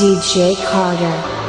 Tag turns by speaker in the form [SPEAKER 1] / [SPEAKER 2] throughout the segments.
[SPEAKER 1] DJ Carter.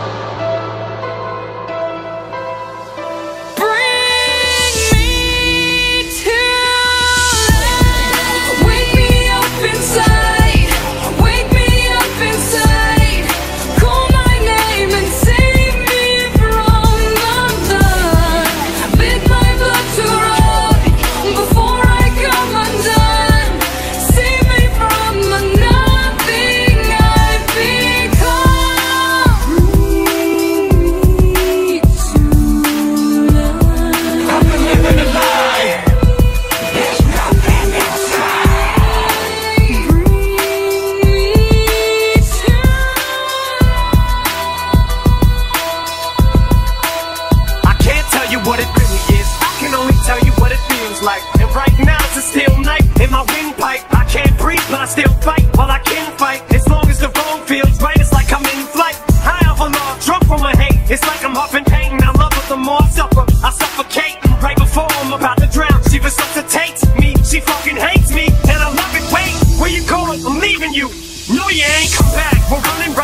[SPEAKER 2] still fight while I can fight. As long as the phone feels right, it's like I'm in flight. High off a love, drunk from my hate. It's like I'm huffing pain. I love her the more I suffer. I suffocate right before I'm about to drown. She resuscitates me. She fucking hates me, and I love it. Wait, where you going? I'm leaving you. No, you ain't come back. We're running.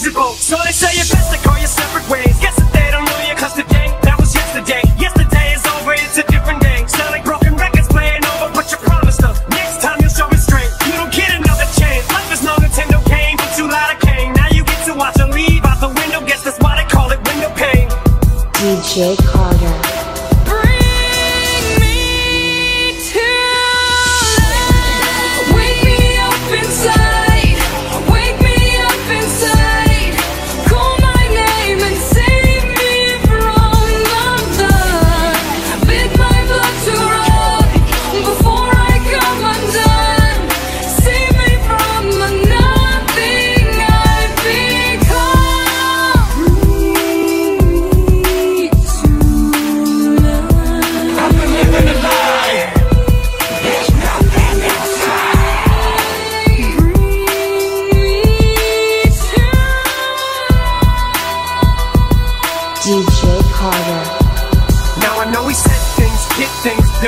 [SPEAKER 2] your boat. So they say you best to call your separate ways. Guess that they don't know you, cause today, that was yesterday. Yesterday is over, it's a different day. Selling broken records, playing over, but you promised us. Next time you'll show restraint. You don't get another chance. Life is no Nintendo game, but you lied a king. Now you get to watch a leave out the window. Guess that's why they call it window pain
[SPEAKER 1] DJ
[SPEAKER 2] Carl.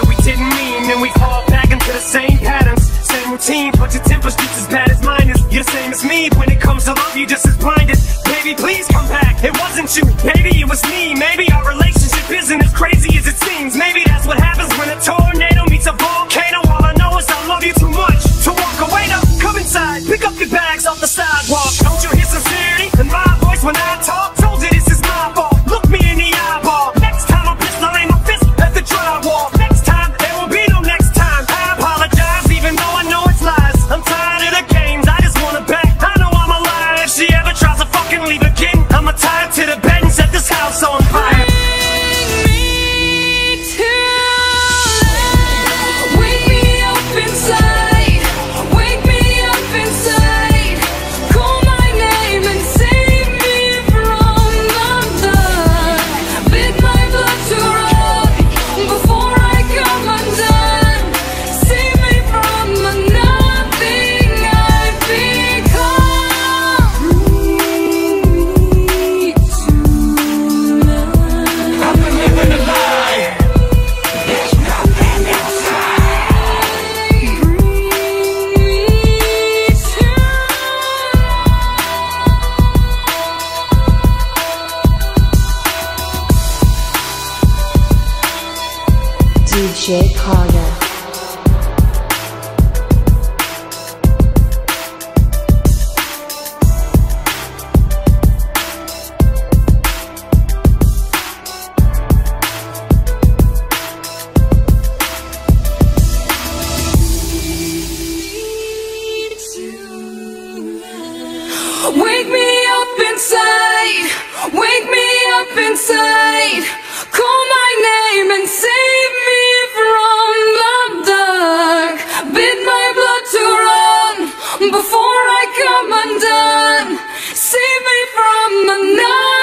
[SPEAKER 2] that we didn't mean And we fall back into the same patterns. Same routine, but your temper's just as bad as mine is. You're the same as me, when it comes to love you just as blinded. Baby, please come back, it wasn't you Baby, it was me, maybe our relationship is DJ Carter. Wake me up inside, wake me up inside Call my name and save me before I come undone. Save me from the
[SPEAKER 1] night.